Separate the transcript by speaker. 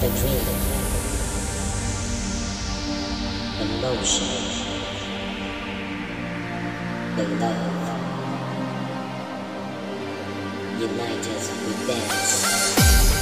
Speaker 1: the dream, the motion, the love. Unite us with dance.